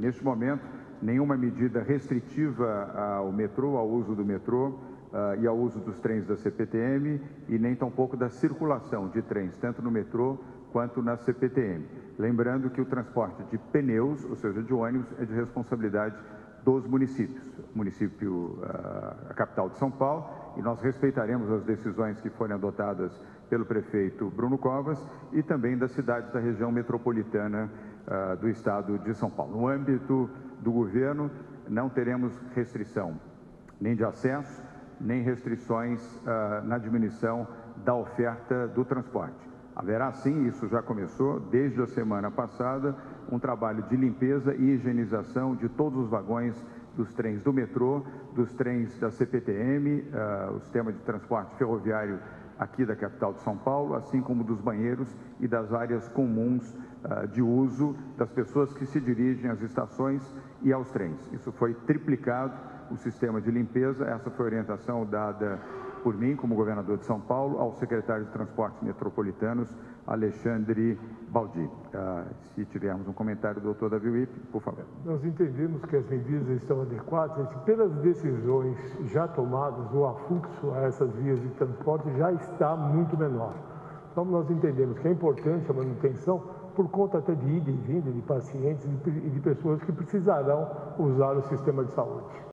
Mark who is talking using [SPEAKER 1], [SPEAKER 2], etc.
[SPEAKER 1] Neste momento, nenhuma medida restritiva ao metrô, ao uso do metrô uh, e ao uso dos trens da CPTM e nem tampouco da circulação de trens, tanto no metrô quanto na CPTM. Lembrando que o transporte de pneus, ou seja, de ônibus, é de responsabilidade dos municípios. O município, uh, a capital de São Paulo, e nós respeitaremos as decisões que forem adotadas pelo prefeito Bruno Covas e também das cidades da região metropolitana uh, do estado de São Paulo. No âmbito do governo, não teremos restrição nem de acesso, nem restrições uh, na diminuição da oferta do transporte. Haverá sim, isso já começou desde a semana passada, um trabalho de limpeza e higienização de todos os vagões dos trens do metrô, dos trens da CPTM, uh, ah, o sistema de transporte ferroviário aqui da capital de São Paulo, assim como dos banheiros e das áreas comuns uh, de uso das pessoas que se dirigem às estações e aos trens. Isso foi triplicado, o sistema de limpeza, essa foi a orientação dada por mim, como governador de São Paulo, ao secretário de Transportes Metropolitanos, Alexandre Baldi. Uh, se tivermos um comentário do doutor Davi Wip, por favor.
[SPEAKER 2] Nós entendemos que as medidas estão adequadas pelas decisões já tomadas, o afluxo a essas vias de transporte já está muito menor. Então, nós entendemos que é importante a manutenção por conta até de ida e vinda de pacientes e de pessoas que precisarão usar o sistema de saúde.